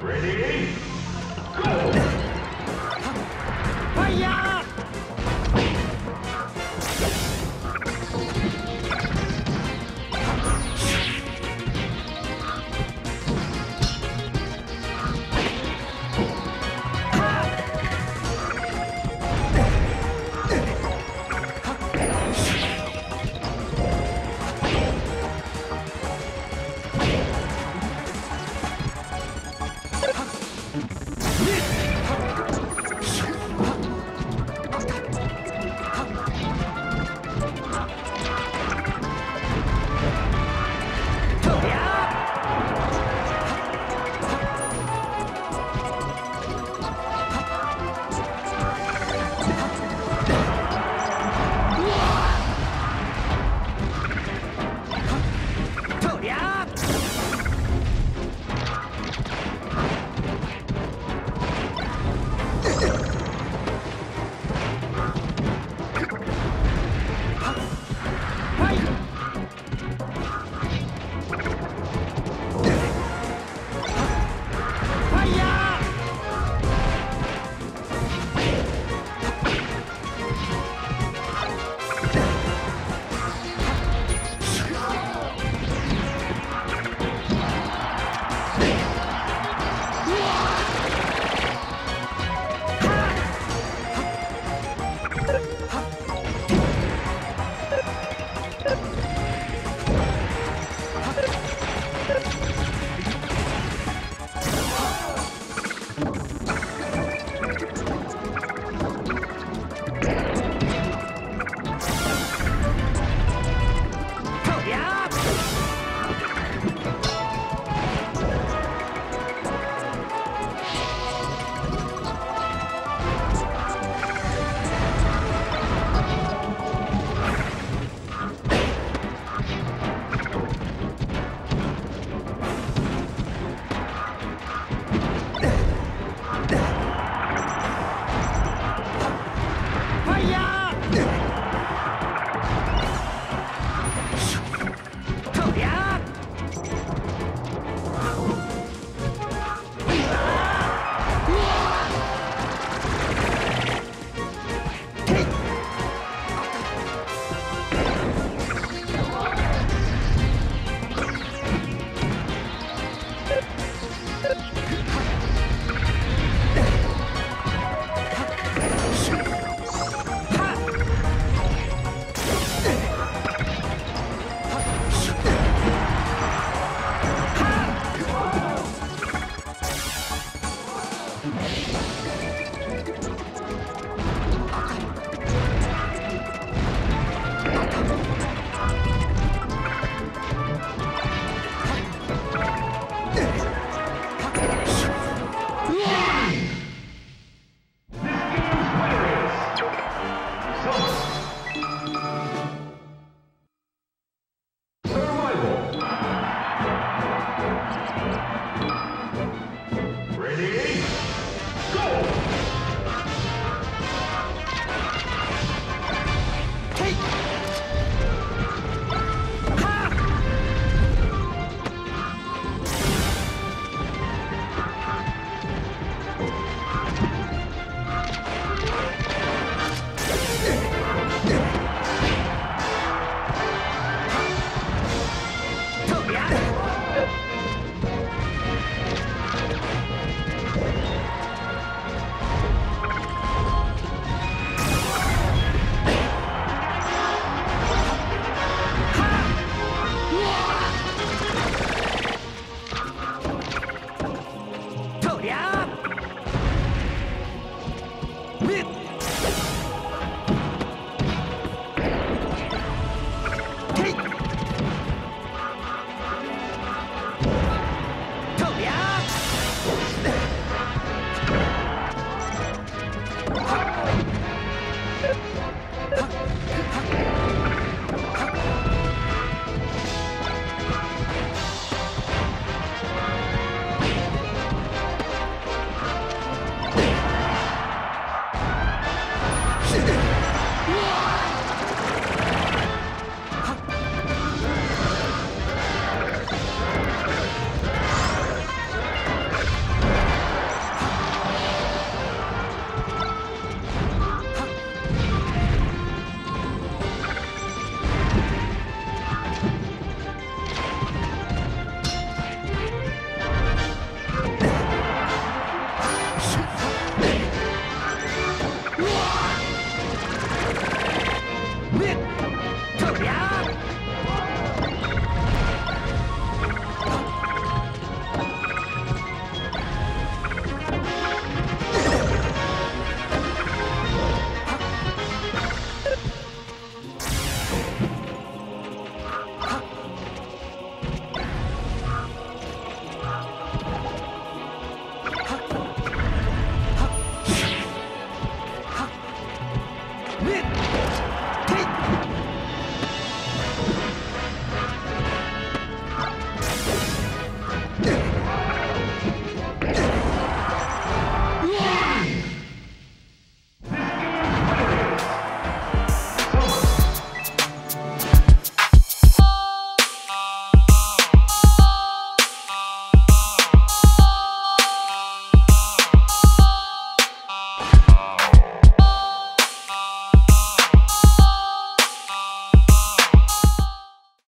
Ready? Go! Take it! Hit!